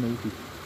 Maybe.